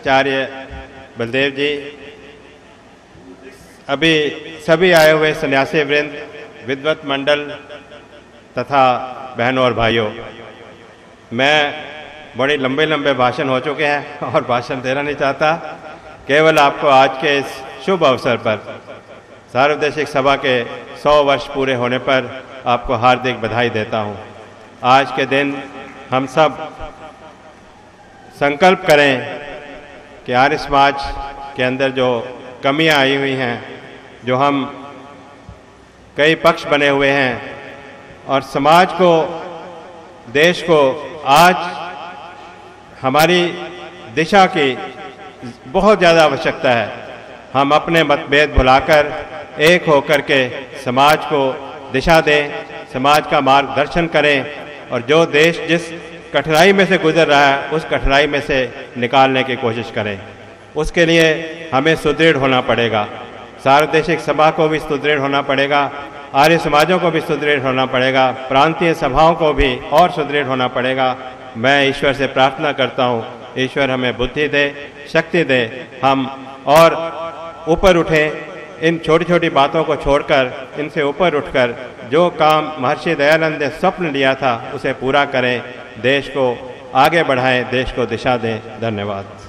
आचार्य बलदेव जी, अभी सभी आए हुए सन्यासी वृंद विद्वत मंडल तथा बहनों और भाइयों, मैं बड़े लंबे लंबे भाषण हो चुके हैं और भाषण देना नहीं चाहता केवल आपको आज के इस शुभ अवसर पर, सार्वदेशिक सभा के 100 वर्ष पूरे होने पर आपको हार्दिक बधाई देता हूँ। आज के दिन हम सब संकल्प करें कि आर्य समाज के अंदर जो कमियाँ आई हुई हैं, जो हम कई पक्ष बने हुए हैं, और समाज को, देश को आज हमारी दिशा की बहुत ज़्यादा आवश्यकता है। हम अपने मतभेद भुलाकर एक होकर के समाज को दिशा दें, समाज का मार्गदर्शन करें, और जो देश जिस कठिनाई में से गुजर रहा है, उस कठिनाई में से निकालने की कोशिश करें। उसके लिए हमें सुदृढ़ होना पड़ेगा। सार्वदेशिक सभा को भी सुदृढ़ होना पड़ेगा, आर्य समाजों को भी सुदृढ़ होना पड़ेगा, प्रांतीय सभाओं को भी और सुदृढ़ होना पड़ेगा। मैं ईश्वर से प्रार्थना करता हूँ, ईश्वर हमें बुद्धि दे, शक्ति दे, हम और ऊपर उठें इन छोटी छोटी बातों को छोड़कर, इनसे ऊपर उठकर, जो काम महर्षि दयानंद ने स्वप्न लिया था, उसे पूरा करें। देश को आगे बढ़ाएँ, देश को दिशा दें। धन्यवाद।